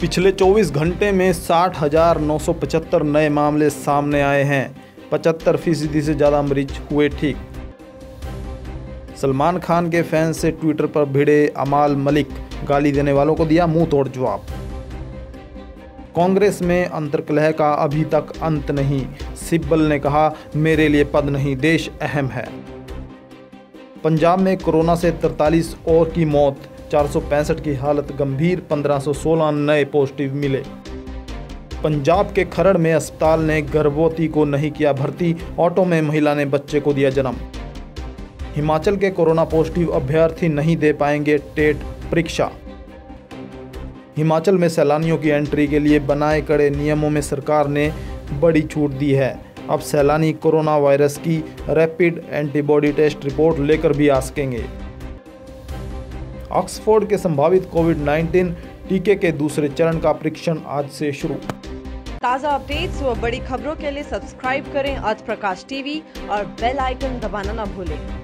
पिछले 24 घंटे में साठ नए मामले सामने आए हैं। पचहत्तर फ़ीसदी से ज़्यादा मरीज़ हुए ठीक। सलमान खान के फैंस से ट्विटर पर भिड़े अमाल मलिक, गाली देने वालों को दिया मुँह तोड़ जवाब। कांग्रेस में अंतर्कलह का अभी तक अंत नहीं, सिब्बल ने कहा, मेरे लिए पद नहीं, देश अहम है। पंजाब में कोरोना से 43 और की मौत चार सौ पैंसठ की हालत गंभीर 1516 नए पॉजिटिव मिले। पंजाब के खरड़ में अस्पताल ने गर्भवती को नहीं किया भर्ती, ऑटो में महिला ने बच्चे को दिया जन्म। हिमाचल के कोरोना पॉजिटिव अभ्यर्थी नहीं दे पाएँगे टेट परीक्षा। हिमाचल में सैलानियों की एंट्री के लिए बनाए कड़े नियमों में सरकार ने बड़ी छूट दी है। अब सैलानी कोरोना वायरस की रैपिड एंटीबॉडी टेस्ट रिपोर्ट लेकर भी आ सकेंगे ऑक्सफोर्ड के संभावित कोविड 19 टीके के दूसरे चरण का परीक्षण आज से शुरू। ताज़ा अपडेट्स व बड़ी खबरों के लिए सब्सक्राइब करें आज प्रकाश टीवी और बेल आइकन दबाना न भूलें।